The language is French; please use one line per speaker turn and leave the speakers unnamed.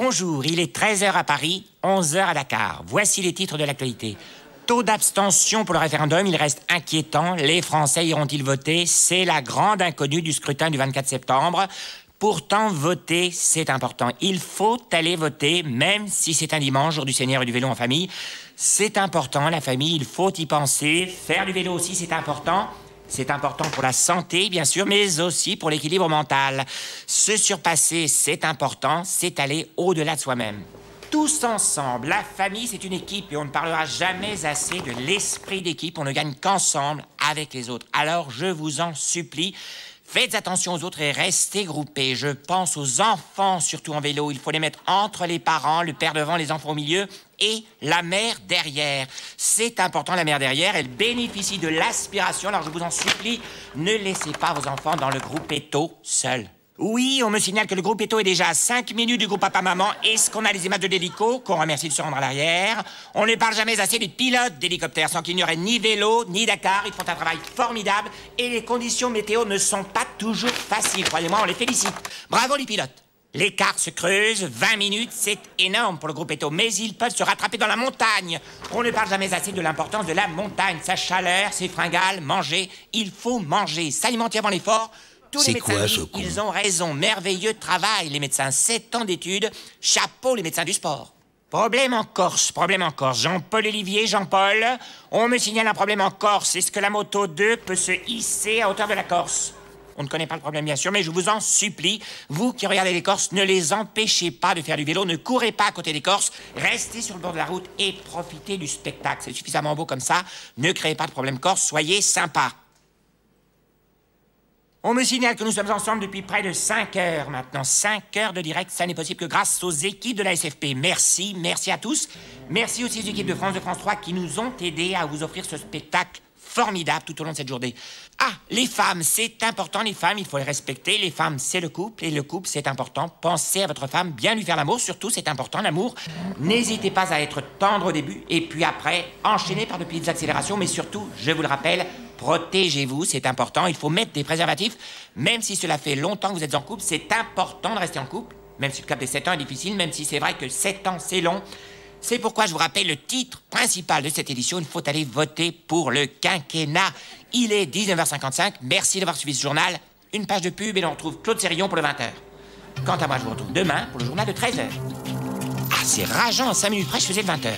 Bonjour, il est 13h à Paris, 11h à Dakar. Voici les titres de l'actualité. Taux d'abstention pour le référendum, il reste inquiétant. Les Français iront-ils voter? C'est la grande inconnue du scrutin du 24 septembre. Pourtant, voter, c'est important. Il faut aller voter, même si c'est un dimanche, jour du Seigneur et du vélo en famille. C'est important, la famille, il faut y penser. Faire du vélo aussi, c'est important. C'est important pour la santé, bien sûr, mais aussi pour l'équilibre mental. Se surpasser, c'est important, c'est aller au-delà de soi-même. Tous ensemble, la famille, c'est une équipe et on ne parlera jamais assez de l'esprit d'équipe. On ne gagne qu'ensemble avec les autres. Alors, je vous en supplie, Faites attention aux autres et restez groupés. Je pense aux enfants, surtout en vélo. Il faut les mettre entre les parents, le père devant, les enfants au milieu et la mère derrière. C'est important, la mère derrière. Elle bénéficie de l'aspiration. Alors je vous en supplie, ne laissez pas vos enfants dans le groupe Eto seuls. Oui, on me signale que le groupe Eto est déjà à 5 minutes du groupe Papa-Maman. Est-ce qu'on a les images de l'hélico qu'on remercie de se rendre à l'arrière On ne parle jamais assez des pilotes d'hélicoptères, sans qu'il n'y aurait ni vélo, ni Dakar. Ils font un travail formidable et les conditions météo ne sont pas toujours faciles. Croyez-moi, on les félicite. Bravo les pilotes. L'écart se creuse, 20 minutes, c'est énorme pour le groupe Eto, mais ils peuvent se rattraper dans la montagne. On ne parle jamais assez de l'importance de la montagne, sa chaleur, ses fringales, manger. Il faut manger, s'alimenter avant l'effort, tous les médecins ils ont raison. Merveilleux travail, les médecins. Sept ans d'études. Chapeau, les médecins du sport. Problème en Corse, problème en Corse. Jean-Paul Olivier, Jean-Paul, on me signale un problème en Corse. Est-ce que la moto 2 peut se hisser à hauteur de la Corse? On ne connaît pas le problème, bien sûr, mais je vous en supplie, vous qui regardez les Corses, ne les empêchez pas de faire du vélo, ne courez pas à côté des Corses, restez sur le bord de la route et profitez du spectacle. C'est suffisamment beau comme ça. Ne créez pas de problème Corse, soyez sympa. On me signale que nous sommes ensemble depuis près de 5 heures maintenant. 5 heures de direct, ça n'est possible que grâce aux équipes de la SFP. Merci, merci à tous. Merci aussi aux équipes de France de France 3 qui nous ont aidés à vous offrir ce spectacle formidable tout au long de cette journée. Ah, les femmes, c'est important, les femmes, il faut les respecter. Les femmes, c'est le couple, et le couple, c'est important. Pensez à votre femme, bien lui faire l'amour, surtout, c'est important, l'amour. N'hésitez pas à être tendre au début, et puis après, enchaîner par de petites accélérations, mais surtout, je vous le rappelle, Protégez-vous, c'est important. Il faut mettre des préservatifs. Même si cela fait longtemps que vous êtes en couple, c'est important de rester en couple. Même si le cap des 7 ans est difficile, même si c'est vrai que 7 ans c'est long. C'est pourquoi je vous rappelle le titre principal de cette édition. Il faut aller voter pour le quinquennat. Il est 19h55. Merci d'avoir suivi ce journal. Une page de pub et on retrouve Claude Sérillon pour le 20h. Quant à moi, je vous retrouve demain pour le journal de 13h. Ah, c'est rageant, 5 minutes près, je faisais le 20h.